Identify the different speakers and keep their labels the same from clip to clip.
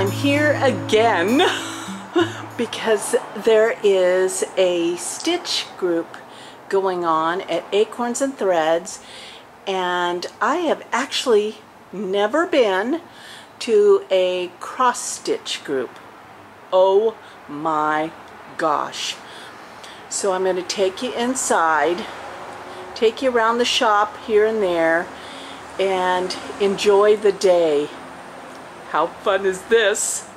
Speaker 1: I'm here again because there is a stitch group going on at Acorns and Threads and I have actually never been to a cross stitch group. Oh my gosh. So I'm going to take you inside, take you around the shop here and there, and enjoy the day. How fun is this?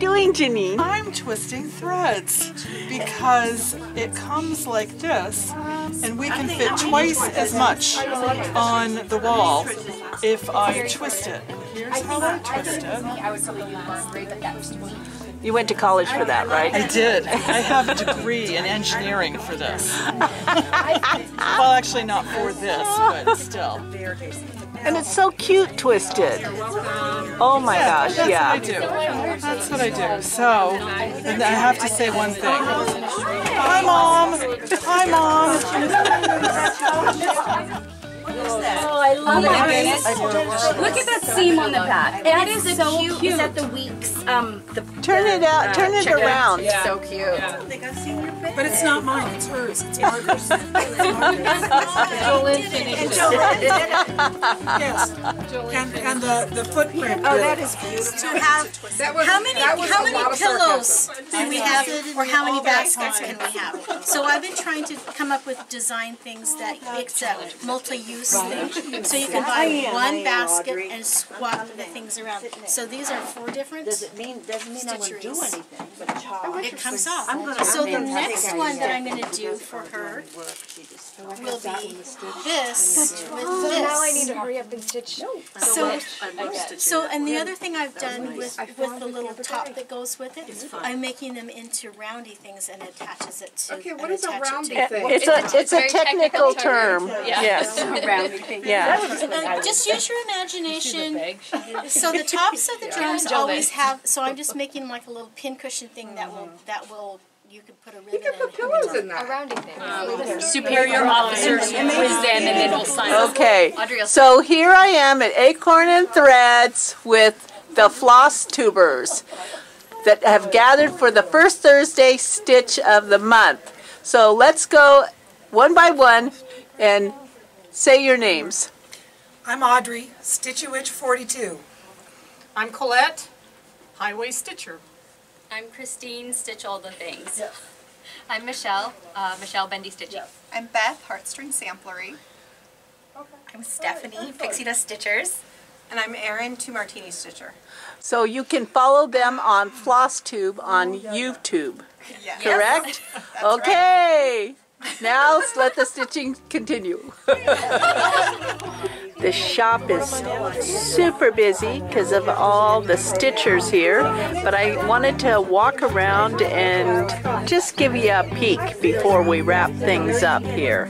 Speaker 1: Doing, Janine?
Speaker 2: I'm twisting threads because it comes like this and we can fit twice as much on the wall if I twist it. Here's how I twist it.
Speaker 1: You went to college for that, right?
Speaker 2: I did. I have a degree in engineering for this. well, actually not for this, but still.
Speaker 1: And it's so cute twisted. Oh my gosh,
Speaker 2: That's
Speaker 1: yeah.
Speaker 2: what I do. That's what I do. So, and I have to say one thing. Hi, Mom. Hi, Mom.
Speaker 3: Oh I love oh, my goodness. Look at that seam on the back. That is so cute. Is that the weeks? Um, the
Speaker 1: Turn it out, turn it around.
Speaker 3: so cute. Yeah. Oh, I think I've seen your bed.
Speaker 2: But it's not mine. It's hers. It's Margaret's. Yes. And, and the, the footprint.
Speaker 4: Oh, that is beautiful. To have, how many, how many pillows do we have, or how many baskets can we have? So I've been trying to come up with design things that, it's a multi-use thing. So you can buy one basket and swap the things around. So these are four different,
Speaker 5: Does it mean, doesn't mean I'm gonna do anything, but
Speaker 4: it comes off.
Speaker 5: I'm gonna-
Speaker 4: So the
Speaker 5: I'm gonna-
Speaker 4: next one that I'm gonna do for her will be this with this.
Speaker 6: Now I need to hurry up and stitch.
Speaker 4: So, so, and the other thing I've done with, with the little top that goes with it, I'm making them into roundy things and attaches it to.
Speaker 6: Okay, what is a
Speaker 4: attach it
Speaker 6: roundy thing?
Speaker 1: It's a it's a technical
Speaker 3: technical
Speaker 1: term.
Speaker 3: term.
Speaker 1: Yes. Yeah.
Speaker 4: Uh, Just use your imagination. So the tops of the drums always have, so I'm just making like a little pin cushion thing that will, that will, you could put a ribbon
Speaker 6: You can put
Speaker 4: in.
Speaker 6: pillows in that.
Speaker 3: rounding uh, thing. Superior officers quiz them and then we'll sign off.
Speaker 1: Okay.
Speaker 3: Audrey will
Speaker 1: So here I am at Acorn and Threads with the floss tubers that have gathered for the first Thursday stitch of the month. So let's go one by one and say your names.
Speaker 2: I'm Audrey, Stitchywitch 42.
Speaker 7: I'm Colette, Highway Stitcher.
Speaker 3: I'm Christine, stitch all the things. I'm Michelle, uh, Michelle Bendy Stitching.
Speaker 8: I'm Beth, Heartstring Samplery. Okay. I'm Stephanie, Pixie Dust Stitchers. And I'm Erin, Two Martini Stitcher.
Speaker 1: So you can follow them on FlossTube on YouTube,
Speaker 8: Yes.
Speaker 1: correct? Okay. Now let the stitching continue. the shop is super busy because of all the stitchers here, but I wanted to walk around and just give you a peek before we wrap things up here.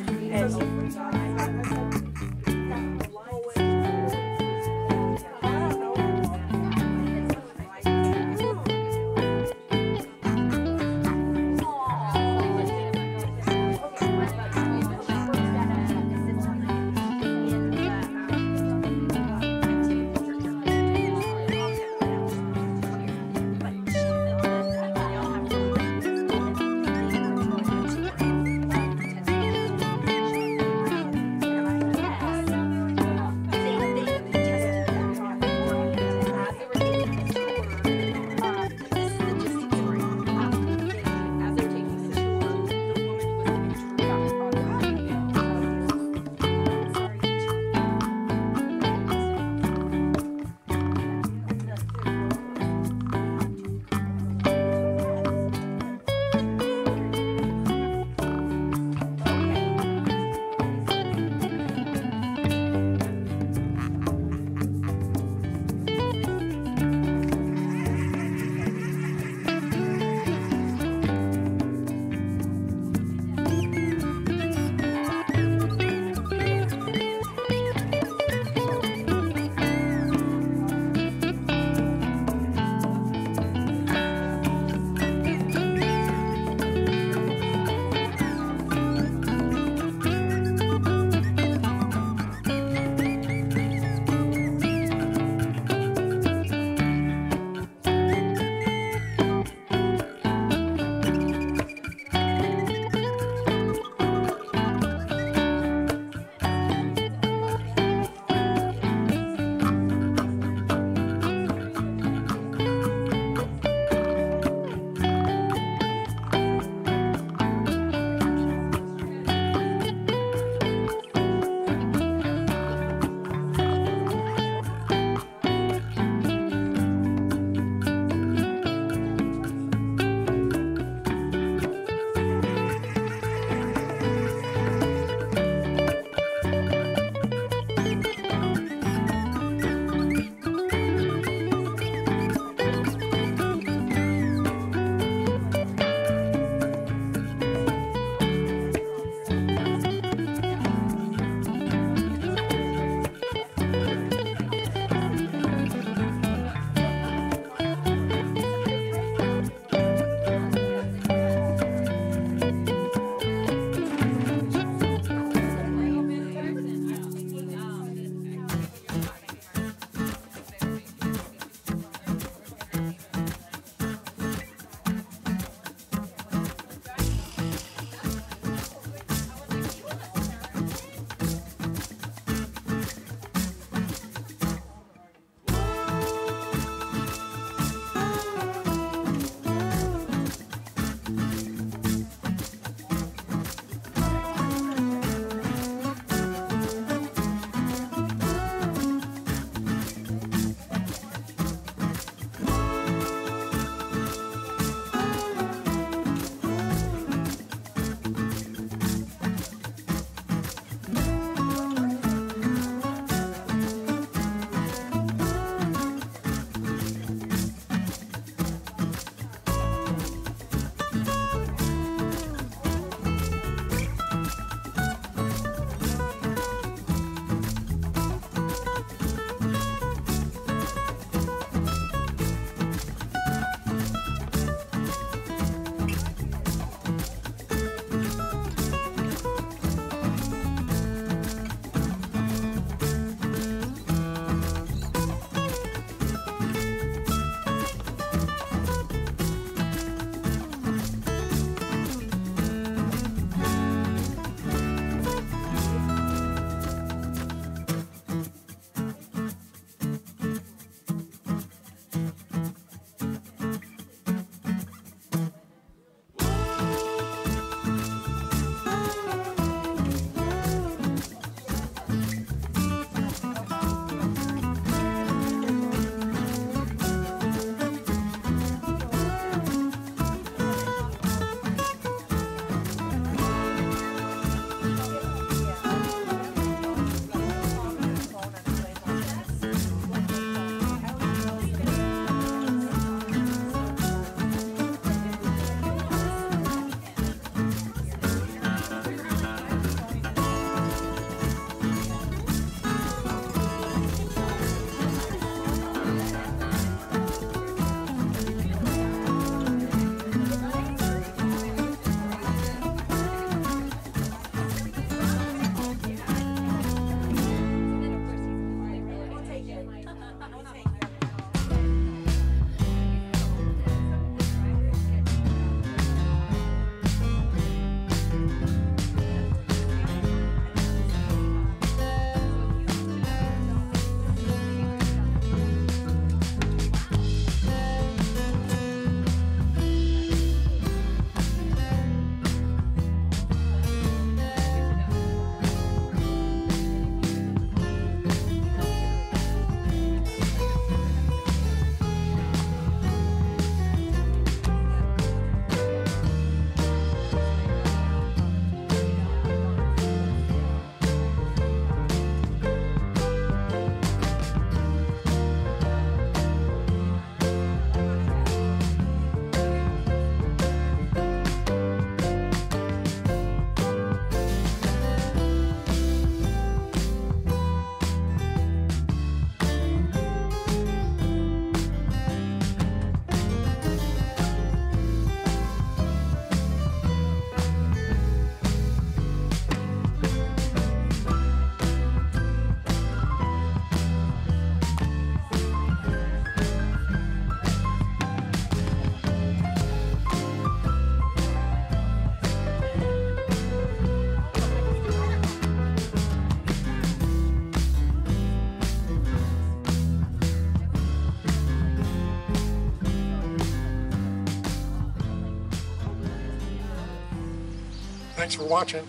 Speaker 6: Thanks for watching.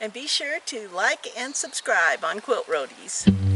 Speaker 1: And be sure to like and subscribe on Quilt Roadies.